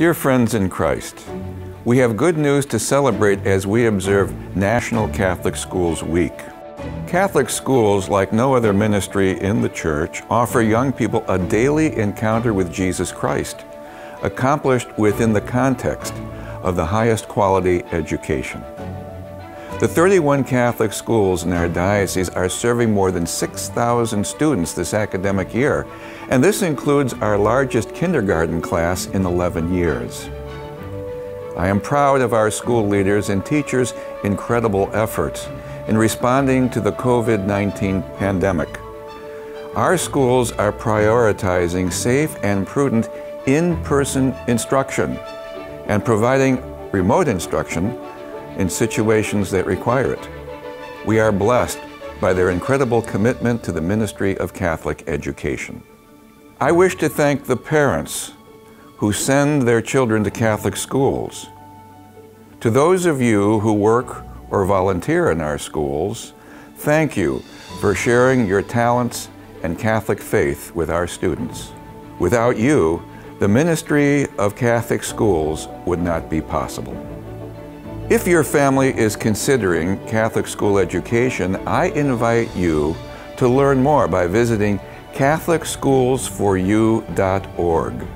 Dear friends in Christ, we have good news to celebrate as we observe National Catholic Schools Week. Catholic schools, like no other ministry in the church, offer young people a daily encounter with Jesus Christ, accomplished within the context of the highest quality education. The 31 Catholic schools in our diocese are serving more than 6,000 students this academic year, and this includes our largest kindergarten class in 11 years. I am proud of our school leaders and teachers' incredible efforts in responding to the COVID 19 pandemic. Our schools are prioritizing safe and prudent in person instruction and providing remote instruction in situations that require it. We are blessed by their incredible commitment to the ministry of Catholic education. I wish to thank the parents who send their children to Catholic schools. To those of you who work or volunteer in our schools, thank you for sharing your talents and Catholic faith with our students. Without you, the ministry of Catholic schools would not be possible. If your family is considering Catholic school education, I invite you to learn more by visiting CatholicSchoolsForYou.org.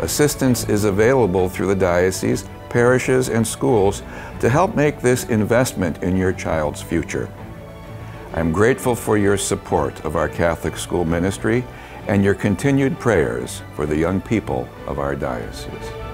Assistance is available through the diocese, parishes, and schools to help make this investment in your child's future. I'm grateful for your support of our Catholic school ministry and your continued prayers for the young people of our diocese.